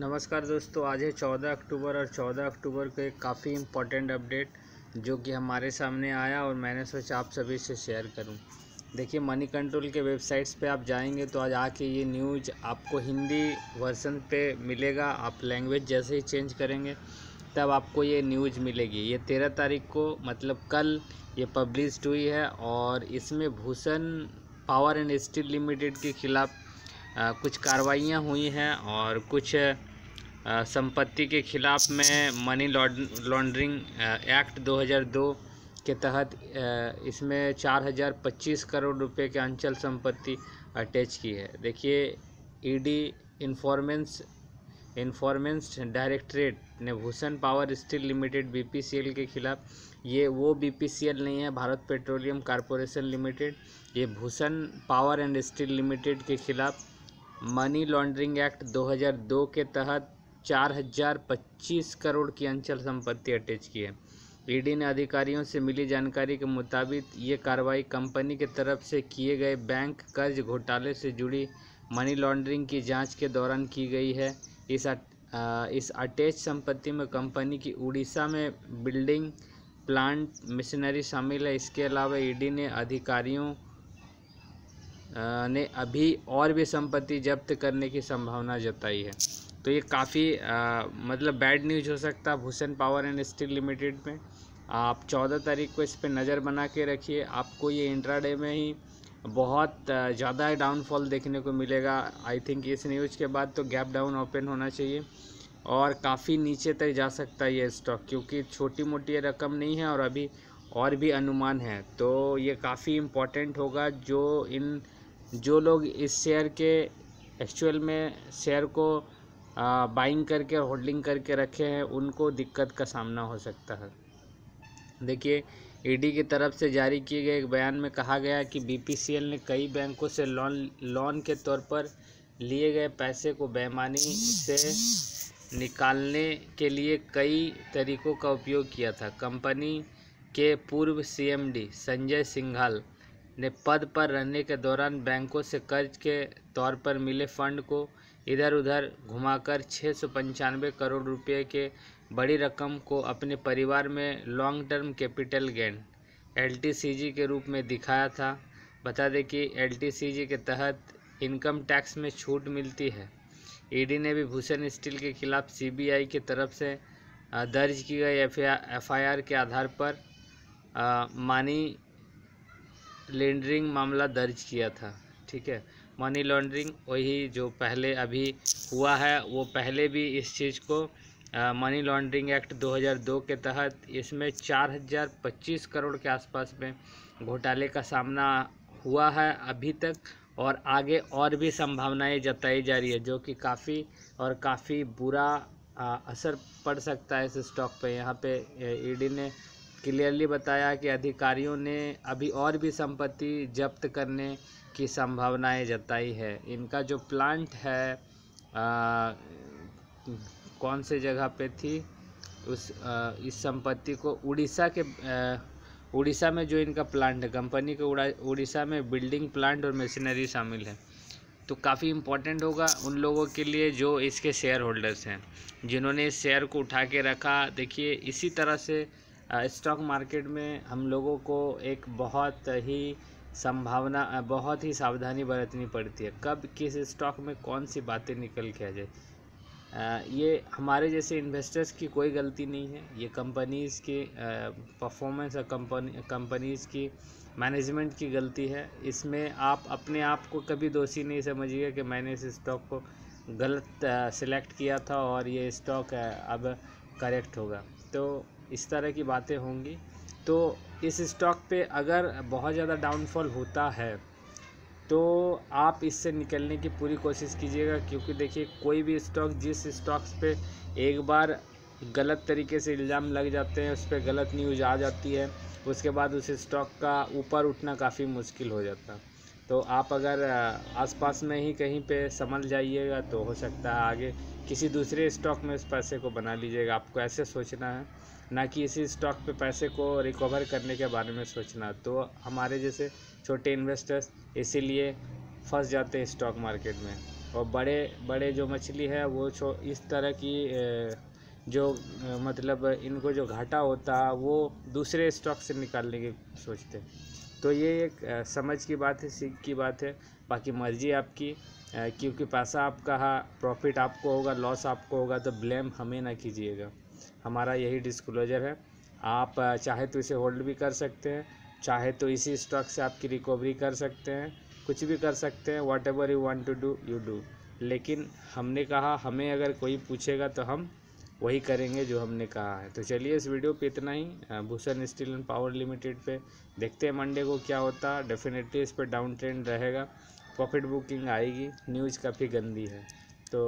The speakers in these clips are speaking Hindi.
नमस्कार दोस्तों, आज है चौदह अक्टूबर और चौदह अक्टूबर को एक काफ़ी इम्पोर्टेंट अपडेट जो कि हमारे सामने आया और मैंने सोचा आप सभी से शेयर करूँ। देखिए मनी कंट्रोल के वेबसाइट्स पे आप जाएँगे तो आज आके ये न्यूज़ आपको हिंदी वर्सन पे मिलेगा। आप लैंग्वेज जैसे ही चेंज करेंगे, तब आपको ये न्यूज़ मिलेगी। ये तेरह तारीख को मतलब कल ये पब्लिश हुई है और इसमें Bhushan power and steel limited के खिलाफ़ कुछ कार्रवाइयाँ हुई हैं और कुछ संपत्ति के खिलाफ में मनी लॉन्ड्रिंग एक्ट 2002 के तहत इसमें चार हज़ार पच्चीस करोड़ रुपए के अंचल संपत्ति अटैच की है। देखिए ईडी इन्फॉर्मेंस इन्फॉर्मेंस डायरेक्टरेट ने Bhushan power steel limited BPCL के खिलाफ, ये वो बीपीसीएल नहीं है, भारत पेट्रोलियम कॉरपोरेशन लिमिटेड, ये Bhushan power and steel limited के खिलाफ मनी लॉन्ड्रिंग एक्ट 2002 के तहत चार हज़ार पच्चीस करोड़ की अंचल संपत्ति अटैच की है। ईडी ने अधिकारियों से मिली जानकारी के मुताबिक ये कार्रवाई कंपनी के तरफ़ से किए गए बैंक कर्ज घोटाले से जुड़ी मनी लॉन्ड्रिंग की जाँच के दौरान की गई है। इस आ, इस अटैच संपत्ति में कंपनी की उड़ीसा में बिल्डिंग प्लांट मशीनरी शामिल है। इसके अलावा ईडी ने अधिकारियों ने अभी और भी संपत्ति जब्त करने की संभावना जताई है। तो ये काफ़ी मतलब बैड न्यूज़ हो सकता है Bhushan power and steel limited में। आप चौदह तारीख को इस पर नज़र बना के रखिए। आपको ये इंट्राडे में ही बहुत ज़्यादा डाउनफॉल देखने को मिलेगा। आई थिंक इस न्यूज़ के बाद तो गैप डाउन ओपन होना चाहिए और काफ़ी नीचे तक जा सकता है ये स्टॉक क्योंकि छोटी मोटी रकम नहीं है और अभी और भी अनुमान है। तो ये काफ़ी इम्पोर्टेंट होगा जो इन, जो लोग इस शेयर के एक्चुअल में शेयर को बाइंग करके और होल्डिंग करके रखे हैं, उनको दिक्कत का सामना हो सकता है। देखिए ईडी की तरफ़ से जारी किए गए एक बयान में कहा गया कि बीपीसीएल ने कई बैंकों से लोन लोन के तौर पर लिए गए पैसे को बेमानी से निकालने के लिए कई तरीकों का उपयोग किया था। कंपनी के पूर्व सीएमडी संजय सिंघाल ने पद पर रहने के दौरान बैंकों से कर्ज के तौर पर मिले फंड को इधर उधर घुमाकर छः सौ पंचानवे करोड़ रुपए के बड़ी रकम को अपने परिवार में long term capital gain LTCG के रूप में दिखाया था। बता दें कि एलटीसीजी के तहत इनकम टैक्स में छूट मिलती है। ईडी ने भी भूषण स्टील के खिलाफ सीबीआई की तरफ़ से दर्ज की गई एफआईआर के आधार पर मानी लेंडरिंग मामला दर्ज किया था। ठीक है? मनी लॉन्ड्रिंग, वही जो पहले अभी हुआ है, वो पहले भी इस चीज़ को मनी लॉन्ड्रिंग एक्ट 2002 के तहत इसमें चार हज़ार पच्चीस करोड़ के आसपास में घोटाले का सामना हुआ है अभी तक, और आगे और भी संभावनाएँ जताई जा रही है, जो कि काफ़ी और काफ़ी बुरा असर पड़ सकता है इस स्टॉक पे। यहाँ पे ईडी ने क्लियरली बताया कि अधिकारियों ने अभी और भी संपत्ति जब्त करने की संभावनाएँ जताई है। इनका जो प्लांट है आ, कौन से जगह पे थी? उस आ, इस संपत्ति को उड़ीसा के उड़ीसा में जो इनका प्लांट है कंपनी के उड़ीसा में बिल्डिंग प्लांट और मशीनरी शामिल है। तो काफ़ी इम्पोर्टेंट होगा उन लोगों के लिए जो इसके शेयर होल्डर्स हैं जिन्होंने इस शेयर को उठा के रखा। देखिए इसी तरह से स्टॉक मार्केट में हम लोगों को एक बहुत ही संभावना बहुत ही सावधानी बरतनी पड़ती है। कब, किस स्टॉक में कौन सी बातें निकल के आ जाए। ये हमारे जैसे इन्वेस्टर्स की कोई गलती नहीं है। ये कंपनीज़ की परफॉर्मेंस और कंपनी कंपनीज़ की मैनेजमेंट की गलती है। इसमें आप अपने आप को कभी दोषी नहीं समझिएगा कि मैंने इस स्टॉक को गलत सिलेक्ट किया था और ये स्टॉक अब करेक्ट होगा। तो इस तरह की बातें होंगी। तो इस स्टॉक पे अगर बहुत ज़्यादा डाउनफॉल होता है तो आप इससे निकलने की पूरी कोशिश कीजिएगा, क्योंकि देखिए, कोई भी स्टॉक जिस स्टॉक्स पे एक बार गलत तरीके से इल्ज़ाम लग जाते हैं, उस पर गलत न्यूज़ आ जाती है, उसके बाद उस स्टॉक का ऊपर उठना काफ़ी मुश्किल हो जाता है। तो आप अगर आसपास में ही कहीं पे समझ जाइएगा तो हो सकता है आगे किसी दूसरे स्टॉक में उस पैसे को बना लीजिएगा। आपको ऐसे सोचना है, ना कि इसी स्टॉक पे पैसे को रिकवर करने के बारे में सोचना तो हमारे जैसे छोटे इन्वेस्टर्स इसीलिए फंस जाते हैं स्टॉक मार्केट में। और बड़े बड़े जो मछली है, वो इस तरह की जो मतलब इनको जो घाटा होता है, वो दूसरे स्टॉक से निकालने की सोचते तो ये एक समझ की बात है, सीख की बात है। बाकी मर्ज़ी आपकी क्योंकि पैसा आपका है, प्रॉफिट आपको होगा, लॉस आपको होगा तो ब्लेम हमें ना कीजिएगा। हमारा यही डिस्क्लोजर है। आप चाहे तो इसे होल्ड भी कर सकते हैं, चाहे तो इसी स्टॉक से आपकी रिकवरी कर सकते हैं, कुछ भी कर सकते हैं whatever you want to do you do लेकिन हमने कहा, हमें अगर कोई पूछेगा तो हम वही करेंगे जो हमने कहा है। तो चलिए इस वीडियो पे इतना ही। Bhushan steel and power limited पे देखते हैं मंडे को क्या होता। है डेफिनेटली इस पर डाउन ट्रेंड रहेगा। प्रॉफिट बुकिंग आएगी। न्यूज़ काफ़ी गंदी है। तो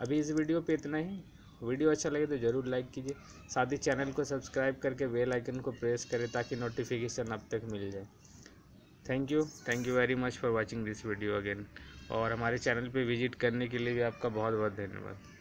अभी इस वीडियो पे इतना ही। वीडियो अच्छा लगे तो ज़रूर लाइक कीजिए। साथ ही चैनल को सब्सक्राइब करके बेल आइकन को प्रेस करें ताकि नोटिफिकेशन अब तक मिल जाए। Thank you thank you very much for watching this video again और हमारे चैनल पे विज़िट करने के लिए भी आपका बहुत बहुत धन्यवाद।